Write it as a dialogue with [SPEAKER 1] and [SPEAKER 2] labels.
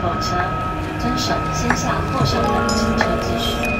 [SPEAKER 1] 火车遵守先下后上的乘车秩序